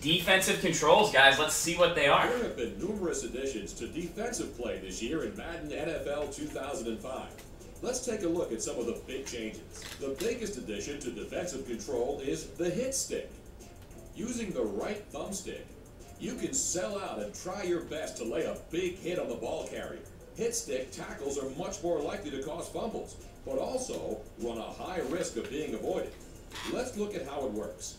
Defensive controls, guys. Let's see what they are. There have been numerous additions to defensive play this year in Madden NFL 2005. Let's take a look at some of the big changes. The biggest addition to defensive control is the hit stick. Using the right thumbstick, you can sell out and try your best to lay a big hit on the ball carrier. Hit stick tackles are much more likely to cause fumbles, but also run a high risk of being avoided. Let's look at how it works.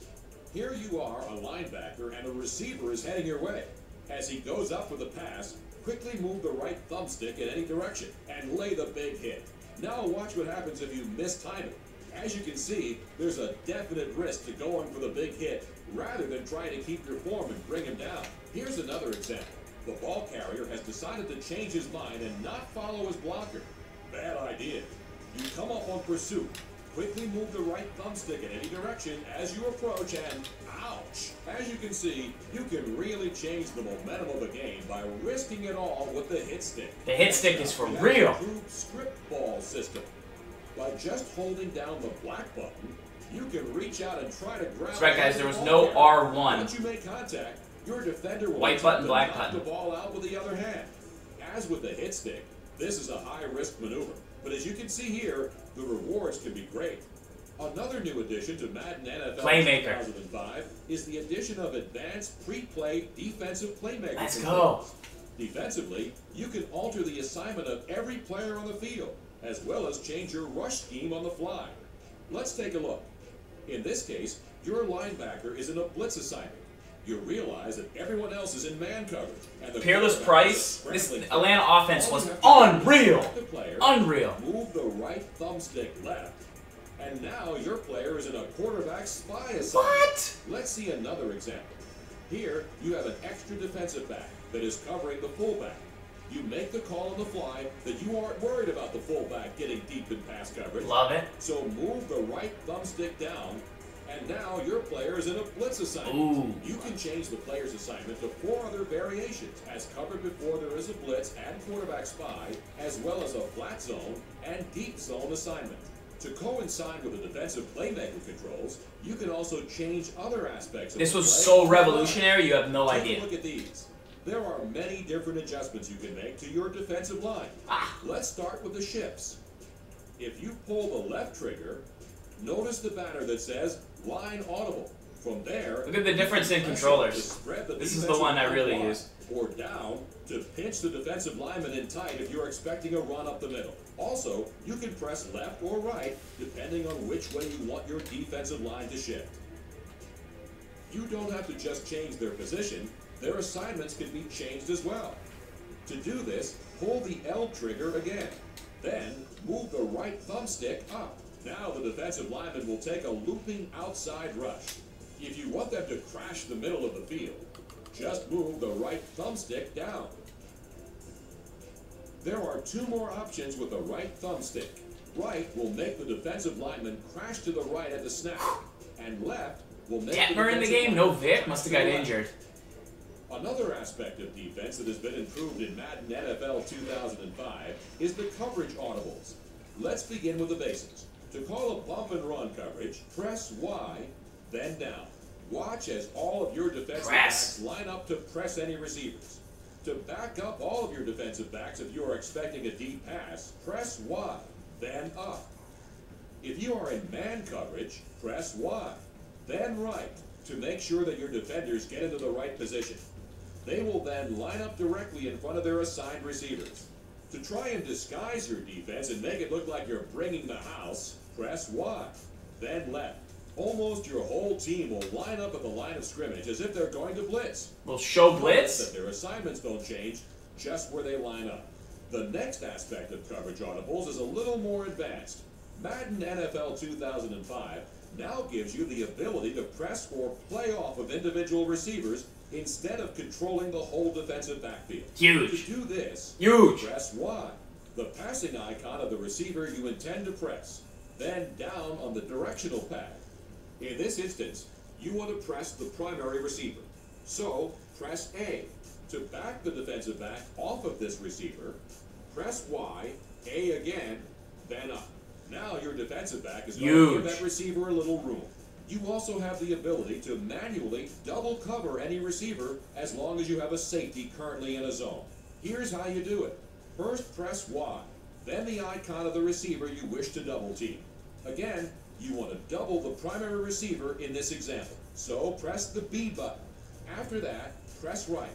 Here you are, a linebacker, and a receiver is heading your way. As he goes up for the pass, quickly move the right thumbstick in any direction and lay the big hit. Now watch what happens if you mistime it. As you can see, there's a definite risk to going for the big hit rather than trying to keep your form and bring him down. Here's another example. The ball carrier has decided to change his mind and not follow his blocker. Bad idea. You come up on pursuit, Quickly move the right thumbstick in any direction as you approach and ouch! As you can see, you can really change the momentum of a game by risking it all with the hit stick. The hit stick is for real. strip ball system. By just holding down the black button, you can reach out and try to grab. That's right, guys. There was no R1. Once you make contact, your defender will white button, black button. the ball out with the other hand. As with the hit stick, this is a high risk maneuver. But as you can see here, the rewards can be great. Another new addition to Madden NFL Playmaker. 2005 is the addition of advanced pre-play defensive playmaker. Let's go. Defensively, you can alter the assignment of every player on the field, as well as change your rush scheme on the fly. Let's take a look. In this case, your linebacker is in a blitz assignment you realize that everyone else is in man coverage. And the Peerless Price, this Atlanta offense was unreal. Unreal. Move the right thumbstick left. And now your player is in a quarterback spy assignment. What? Let's see another example. Here, you have an extra defensive back that is covering the fullback. You make the call on the fly that you aren't worried about the fullback getting deep in pass coverage. Love it. So move the right thumbstick down and now your player is in a blitz assignment. Ooh. You can change the player's assignment to four other variations, as covered before there is a blitz and quarterback spy, as well as a flat zone and deep zone assignment. To coincide with the defensive playmaker controls, you can also change other aspects of This was so revolutionary, you have no Take idea. Look at these. There are many different adjustments you can make to your defensive line. Ah. Let's start with the ships. If you pull the left trigger, notice the banner that says line audible. From there, look at the difference in controllers. This is the one I really use. Or down to pinch the defensive lineman in tight if you're expecting a run up the middle. Also, you can press left or right depending on which way you want your defensive line to shift. You don't have to just change their position, their assignments can be changed as well. To do this, pull the L trigger again. Then, move the right thumbstick up. Now the defensive lineman will take a looping outside rush. If you want them to crash the middle of the field, just move the right thumbstick down. There are two more options with the right thumbstick. Right will make the defensive lineman crash to the right at the snap, and left will make Detmer the in the game? No Vick? Must have got injured. Another aspect of defense that has been improved in Madden NFL 2005 is the coverage audibles. Let's begin with the basics. To call a bump and run coverage, press Y, then down. Watch as all of your defensive press. backs line up to press any receivers. To back up all of your defensive backs if you are expecting a deep pass, press Y, then up. If you are in man coverage, press Y, then right to make sure that your defenders get into the right position. They will then line up directly in front of their assigned receivers. To try and disguise your defense and make it look like you're bringing the house, press Y, then left. Almost your whole team will line up at the line of scrimmage as if they're going to blitz. Will show blitz? That their assignments don't change, just where they line up. The next aspect of coverage audibles is a little more advanced. Madden NFL 2005 now gives you the ability to press or play off of individual receivers instead of controlling the whole defensive backfield. Huge. To do this, Huge. press Y, the passing icon of the receiver you intend to press, then down on the directional pad. In this instance, you want to press the primary receiver. So, press A. To back the defensive back off of this receiver, press Y, A again, then up. Now your defensive back is going to give that receiver a little room. You also have the ability to manually double cover any receiver as long as you have a safety currently in a zone. Here's how you do it. First press Y, then the icon of the receiver you wish to double team. Again, you want to double the primary receiver in this example. So press the B button. After that, press right.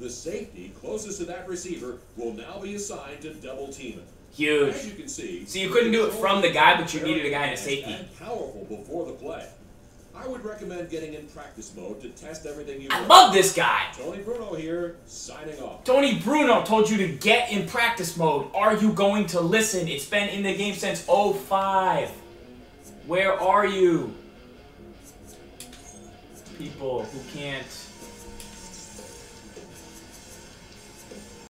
The safety closest to that receiver will now be assigned to double team it. Huge. As you can see, So you couldn't do it from the guy, but you needed a guy in a safety. powerful before the play. I would recommend getting in practice mode to test everything you I learned. love this guy. Tony Bruno here, signing off. Tony Bruno told you to get in practice mode. Are you going to listen? It's been in the game since 05. Where are you? People who can't